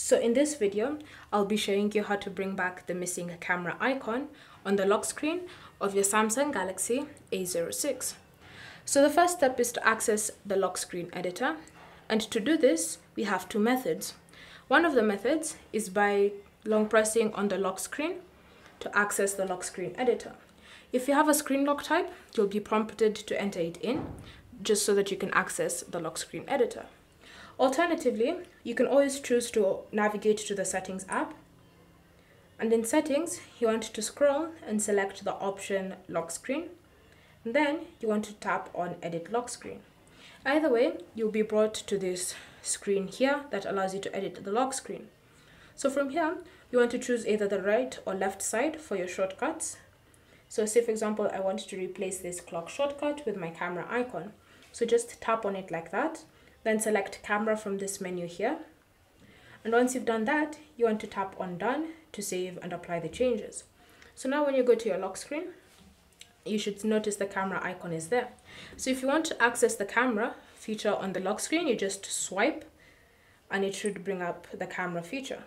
So in this video, I'll be showing you how to bring back the missing camera icon on the lock screen of your Samsung Galaxy A06. So the first step is to access the lock screen editor. And to do this, we have two methods. One of the methods is by long pressing on the lock screen to access the lock screen editor. If you have a screen lock type, you'll be prompted to enter it in just so that you can access the lock screen editor. Alternatively, you can always choose to navigate to the settings app. And in settings, you want to scroll and select the option lock screen. And then you want to tap on edit lock screen. Either way, you'll be brought to this screen here that allows you to edit the lock screen. So from here, you want to choose either the right or left side for your shortcuts. So say for example, I want to replace this clock shortcut with my camera icon. So just tap on it like that then select camera from this menu here. And once you've done that, you want to tap on done to save and apply the changes. So now when you go to your lock screen, you should notice the camera icon is there. So if you want to access the camera feature on the lock screen, you just swipe and it should bring up the camera feature.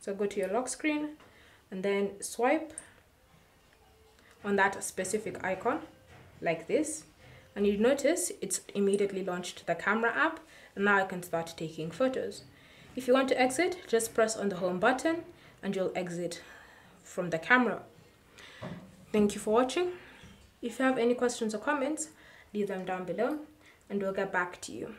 So go to your lock screen and then swipe on that specific icon like this and you notice it's immediately launched the camera app and now I can start taking photos. If you want to exit, just press on the home button and you'll exit from the camera. Thank you for watching. If you have any questions or comments, leave them down below and we'll get back to you.